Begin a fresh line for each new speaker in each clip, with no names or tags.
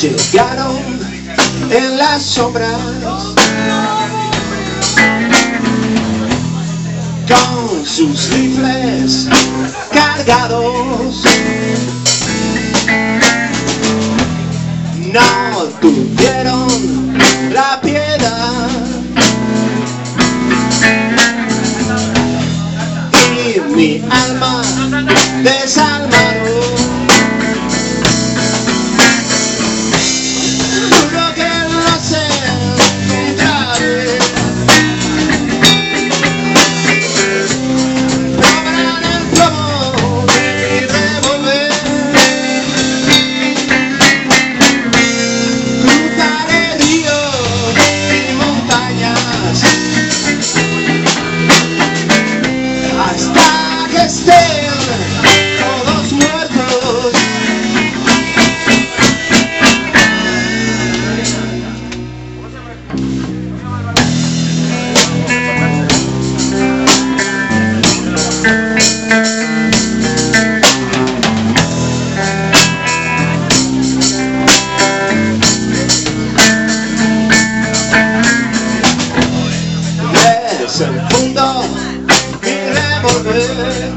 Llegaron en las sombras sus rifles cargados. No tuvieron la piedad y mi alma desalmaron. Desenfundo mi revólver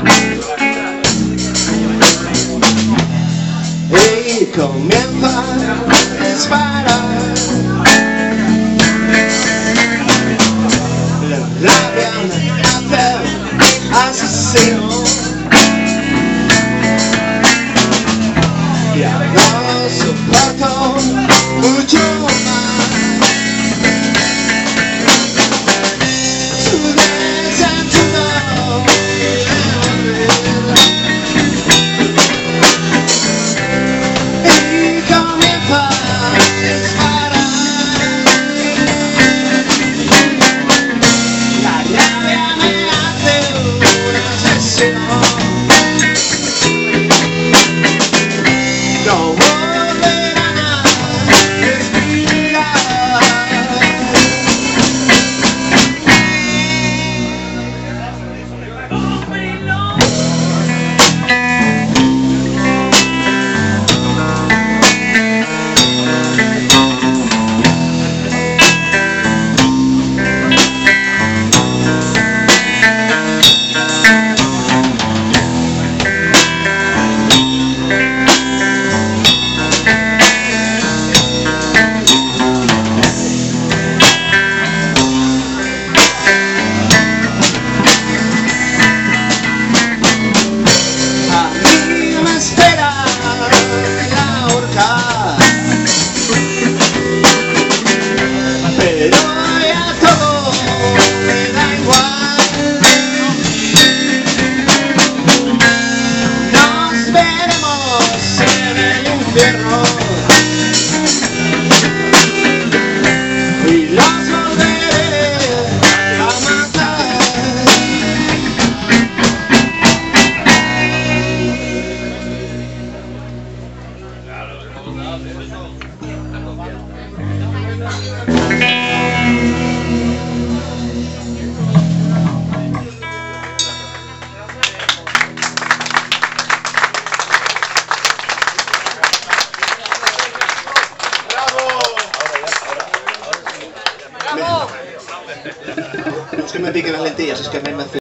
y comienza a disparar. La rabia me hace asesino ya no soporto mucho infierno Y los a es que me piquen las lentillas, es que me